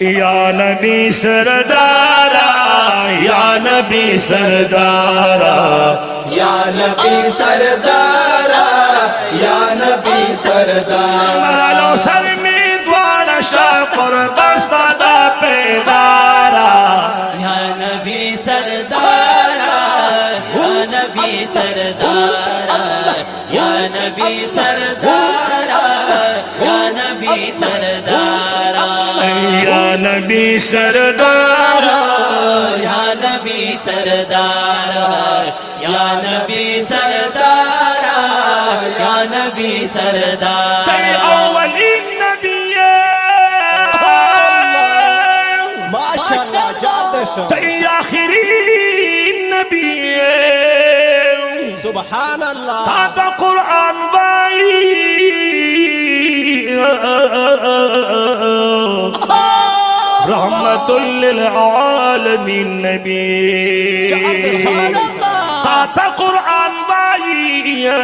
یا نبی سردارا یا نبی سردارا. یا نبی سردارا یا نبی سردارا. مالو سر می دوان شاقر بستا دا پیدارا. یا نبی سردارا یا نبی سردارا. یا نبی سردارا یا نبی سردارا. نبی سردارا یا نبی سردارا یا نبی سردارا یا نبی سردارا تی اولین نبی ماشاءالله جادشم تی آخرین نبی سبحان الله تا تا قرآن وائی۔ رحمة للعالمين نبي. قاطع قرآن بايا.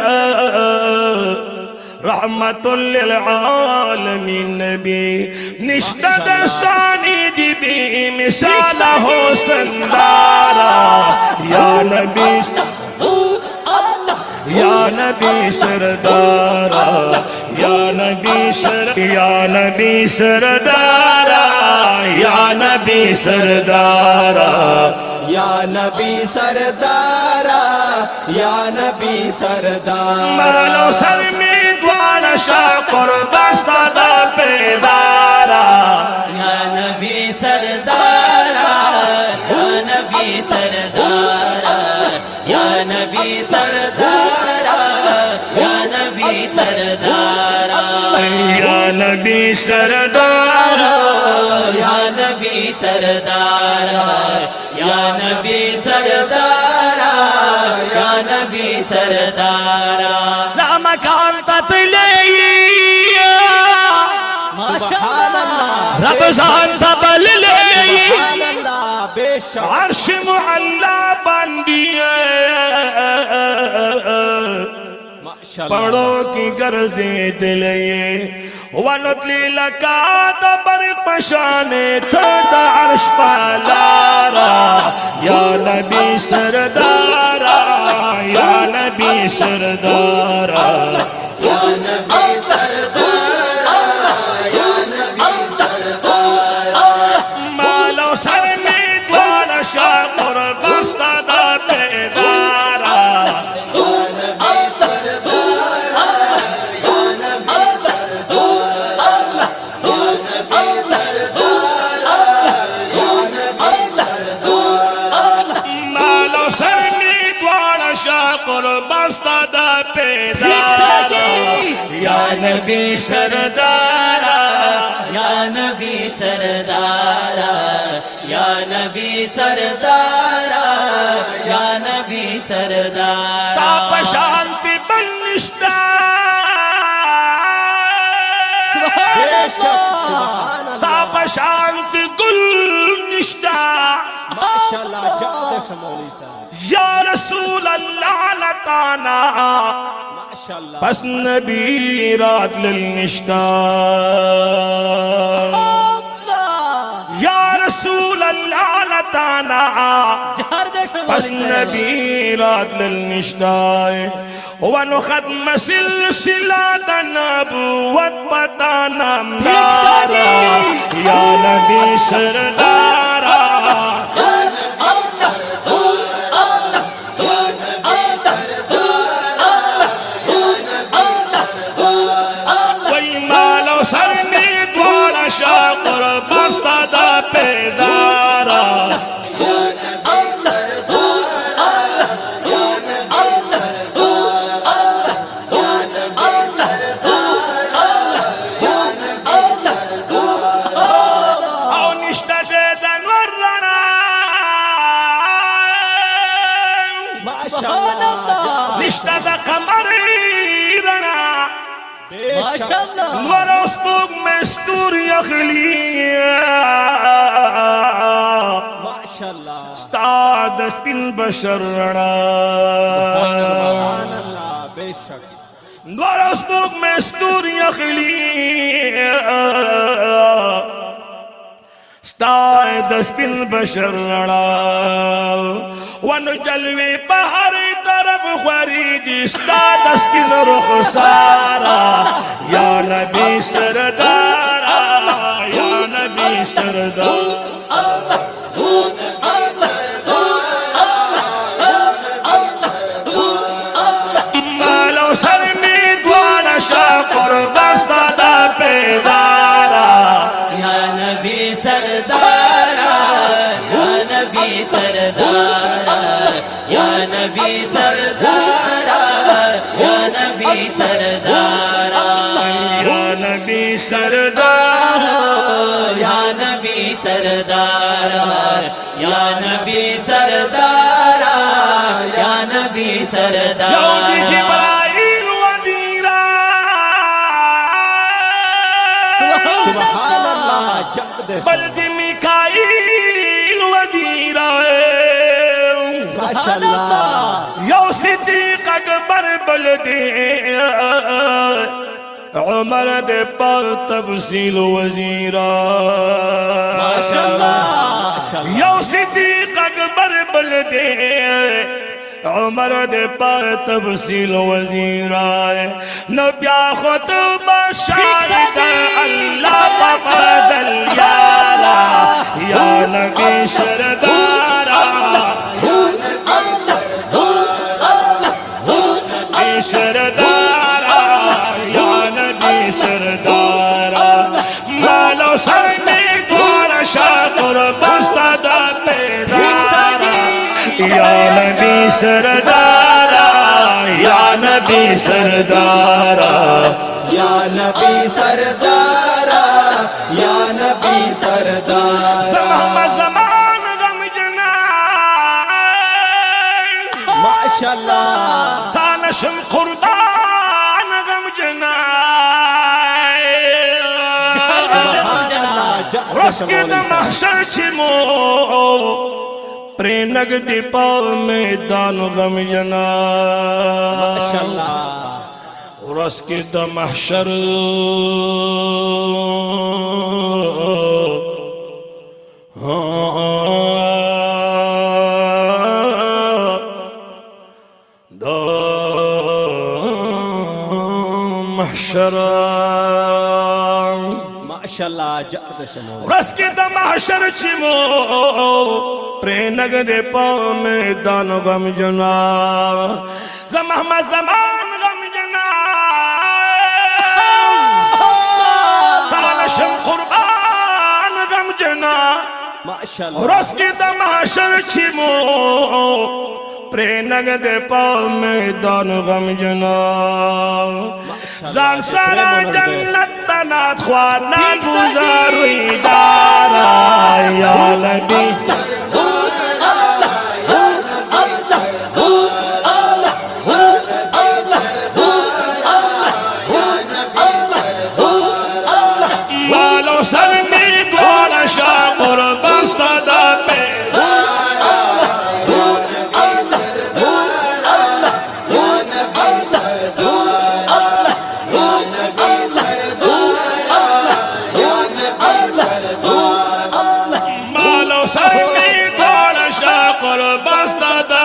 رحمة للعالمين نبي. نشتد شاني دي بي مثال سندارا يا نبي يا نبي سردارا. نبی سردارا یا نبی سردارا یا نبی سردارا یا نبی سردارا یا نبی سردارا مالو سر می دوان شا پر دستا دا پیدارا یا نبی سردارا یا نبی سردارا نبی سردارا یا نبی سردارا یا نبی سردارا یا نبی سردارا لا مكان تطلعي سبحان الله رب زان تبل سبحان بے شک. عرش معلا باندی पड़ो की गर्जे दिल ये। वनतली लका दबर तो पशाने थोड़ा अर्श पालारा या नबी सरदारा, या नबी सरदारा। या नबी सरदारा सदा पेदारा या नबी सरदारा या नबी सरदारा या नबी सरदारा या नबी सरदारा। साप शांति बनिश्ता साप शांति गुल निष्ठा। يا رسول الله لطانا. بس نبي رات للنشتا يا رسول الله لطانا. بس نبي رات للنشتا ونخد مسلسلات نبوت بتانا مدارا یا نبی نشتا دا قمر رنا ورا سپوږ مې ستوري اخلي ماشاءالله ستا د سپین بشر رنا سبحان الله بشک ورا سپوږ مې ستوري اخلي ستا د سپین بشر رڼا ون جلوی په هر طرف خوري دي ستا د سپین رخ سارا۔ یا نبی سردار یا نبی سردار یا نبی سردار یا نبی سردارا یا نبی سردارا یا نبی یو دی سردارا جبرائیل و دیرا سبحان الله उमर दे पर तफसील वजीरा। यो सिद्दीक अकबर बल दे उमर दे पर तफसील वजीरा न प्या खुद बशार कर अल्लाह का बदल यारा। या नबी सरदारा। नबी सरदारा या नबी सरदारा। या नबी सरदारा या नबी सरदारा। समान गम जना माशाल्लाह। तानशम खुर्दान गम जना सुभान अल्लाह रस्के छिमो। دے رس کے محشر چمو پرینگ دی پاو میدان غم جنا ماشاءاللہ رس کے د محشر د محشر माशाल्लाह रस के द महशर छिमो प्रेनग दे पाम दान गम जना। जमहमा जमान गम जना। कुर्बान गम जना। माशाल्लाह। रस के द महशर छिमो प्रेनग दे पाम दान गम जना। زان سارا جنت تنات خوانا گزاروی دا gostada